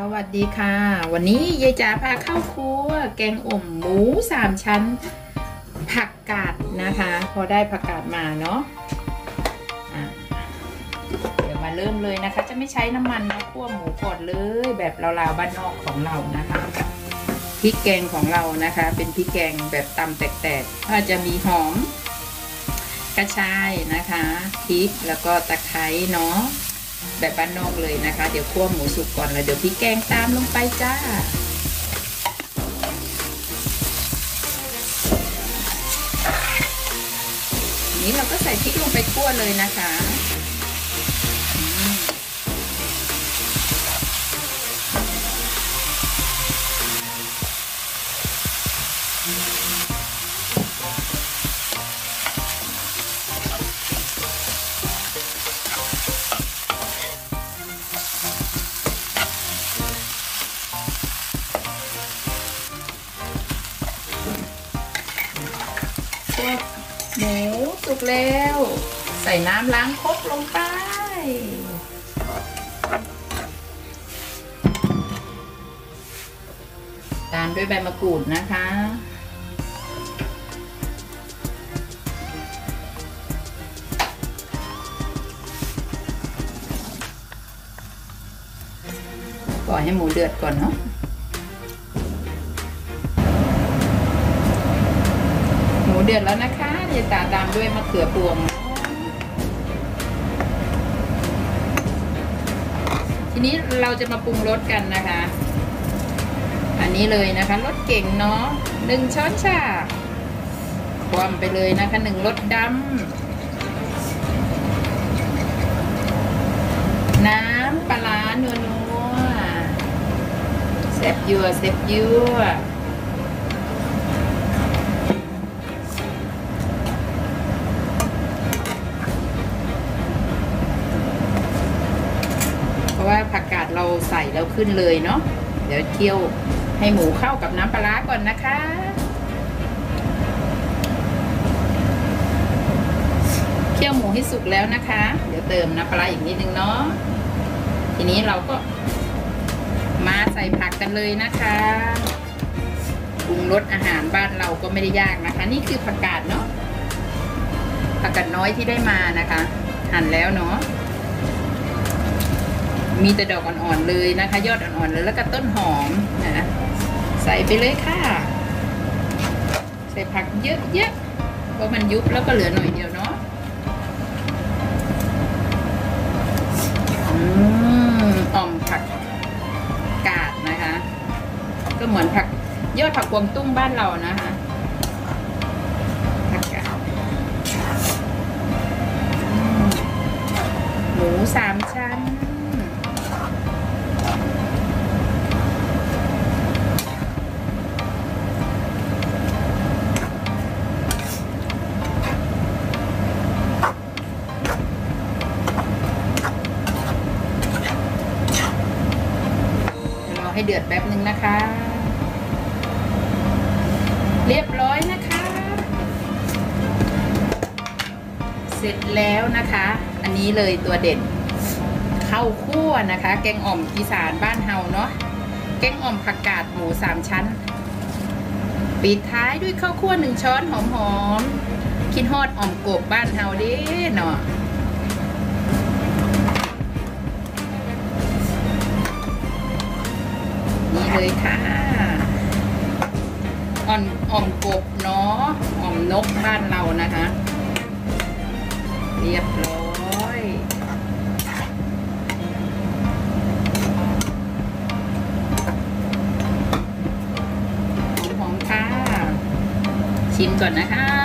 สวัสดีค่ะ วันนี้ยายจ๋าพาเข้าครัว แกงอ่อมหมูสามชั้น ผักกาดนะคะ พอได้ผักกาดมาเนาะะเดี๋ยวมาเริ่มเลยนะคะ จะไม่ใช้น้ำมันนะคั่วหมูก่อนเลย แบบลาวๆบ้านนอกของเรานะคะพริกแกงของเรานะคะ เป็นพริกแกงแบบตำแตกๆก็จะมีหอม กระชายนะคะพริกแล้วก็ตะไคร้เนาะ แบบบ้านนอกเลยนะคะ เดี๋ยวคั่วหมูสุกก่อนแล้วเดี๋ยวพริกแกงตามลงไปจ้าทีนี้เราก็ใส่พริกลงไปคั่วเลยนะคะ สุกแล้ว ใส่น้ำล้างครกลงไป ตามด้วยใบมะกรูดนะคะปล่อยให้หมูเดือดก่อนเนาะ เดือดแล้วนะคะเดี๋ยวตาตามด้วยมะเขือพวง ทีนี้เราจะมาปรุงรสกันนะคะ อันนี้เลยนะคะรสเก่งเนาะหนึ่งช้อนชาความไปเลยนะคะหนึ่งรสดำน้ำปลาร้านัวนัวๆเซฟยัวเซฟยัว ส่แล้วขึ้นเลยเนาะเดี๋ยวเคี่ยวให้หมูเข้ากับน้ำปลาก่อนนะคะ เคี่ยวหมูให้สุกแล้วนะคะ เดี๋ยวเติมน้ำปลาอีกนิดนึงเนาะทีนี้เราก็มาใส่ผักกันเลยนะคะปรุงรสอาหารบ้านเราก็ไม่ได้ยากนะคะ นี่คือผักกาดเนาะผักกาดน้อยที่ได้มานะคะ หั่นแล้วเนาะ มีแต่ดอกอ่อนๆเลยนะคะ ยอดอ่อนๆเลยแล้วก็ต้นหอมนะใส่ไปเลยค่ะ ใส่ผักเยอะๆเพราะมันยุบแล้วก็เหลือหน่อยเดียวเนาะอ่อมผักกาดนะคะ ก็เหมือนผักยอดผักกวงตุ้งบ้านเรานะคะผักกาดหมูสามชั้น รอ ให้เดือดแป๊บหนึ่งนะคะ เรียบร้อยนะคะ เสร็จแล้วนะคะ อันนี้เลยตัวเด่นข้าวคั่วนะคะ แกงอ่อมอีสานบ้านเฮาเนาะแกงอ่อมผักกาดหมูสามชั้น ปิดท้ายด้วยข้าวคั่วหนึ่งช้อนหอมๆคิดฮอดอ่อมกบบ้านเฮาเด้เนาะ เลยค่ะอ่อนอ่อมกบเนาะอ่อมนกบ้านเรานะคะ เรียบร้อยหอมๆค่ะ ชิมก่อนนะคะ